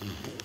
Mm-hmm.